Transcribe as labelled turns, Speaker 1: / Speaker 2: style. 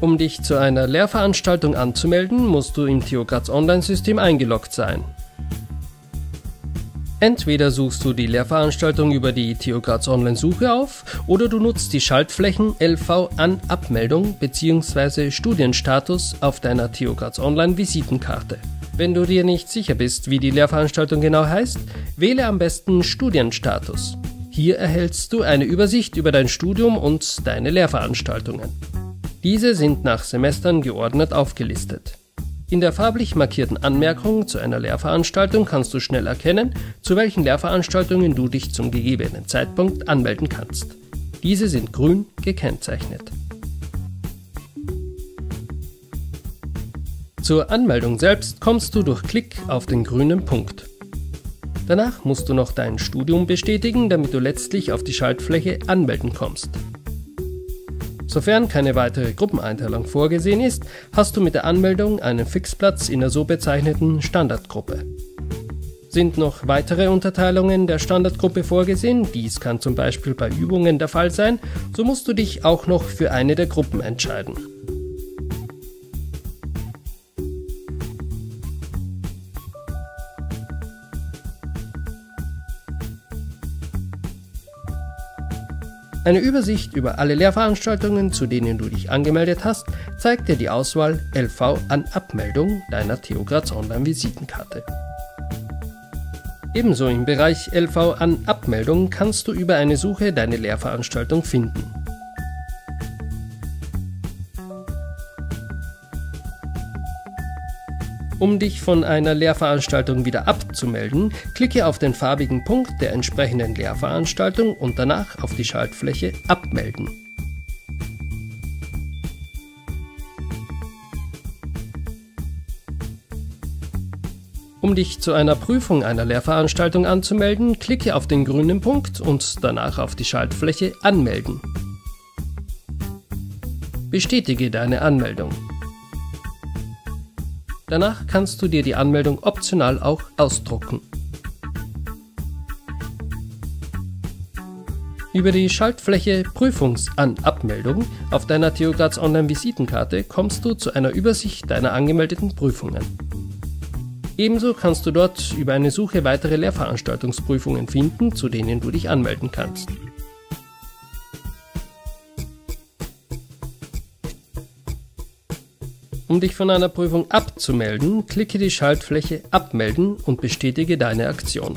Speaker 1: Um dich zu einer Lehrveranstaltung anzumelden, musst du im Graz Online-System eingeloggt sein. Entweder suchst du die Lehrveranstaltung über die Graz Online-Suche auf oder du nutzt die Schaltflächen LV an Abmeldung bzw. Studienstatus auf deiner Graz Online-Visitenkarte. Wenn du dir nicht sicher bist, wie die Lehrveranstaltung genau heißt, wähle am besten Studienstatus. Hier erhältst du eine Übersicht über dein Studium und deine Lehrveranstaltungen. Diese sind nach Semestern geordnet aufgelistet. In der farblich markierten Anmerkung zu einer Lehrveranstaltung kannst du schnell erkennen, zu welchen Lehrveranstaltungen du dich zum gegebenen Zeitpunkt anmelden kannst. Diese sind grün gekennzeichnet. Zur Anmeldung selbst kommst du durch Klick auf den grünen Punkt. Danach musst du noch dein Studium bestätigen, damit du letztlich auf die Schaltfläche Anmelden kommst. Sofern keine weitere Gruppeneinteilung vorgesehen ist, hast du mit der Anmeldung einen Fixplatz in der so bezeichneten Standardgruppe. Sind noch weitere Unterteilungen der Standardgruppe vorgesehen, dies kann zum Beispiel bei Übungen der Fall sein, so musst du dich auch noch für eine der Gruppen entscheiden. Eine Übersicht über alle Lehrveranstaltungen, zu denen du dich angemeldet hast, zeigt dir die Auswahl LV an Abmeldung deiner TU Graz Online Visitenkarte. Ebenso im Bereich LV an Abmeldung kannst du über eine Suche deine Lehrveranstaltung finden. Um dich von einer Lehrveranstaltung wieder abzumelden, klicke auf den farbigen Punkt der entsprechenden Lehrveranstaltung und danach auf die Schaltfläche Abmelden. Um dich zu einer Prüfung einer Lehrveranstaltung anzumelden, klicke auf den grünen Punkt und danach auf die Schaltfläche Anmelden. Bestätige deine Anmeldung. Danach kannst du dir die Anmeldung optional auch ausdrucken. Über die Schaltfläche Prüfungsanabmeldung auf deiner TU Graz Online Visitenkarte kommst du zu einer Übersicht deiner angemeldeten Prüfungen. Ebenso kannst du dort über eine Suche weitere Lehrveranstaltungsprüfungen finden, zu denen du dich anmelden kannst. Um dich von einer Prüfung abzumelden, klicke die Schaltfläche Abmelden und bestätige deine Aktion.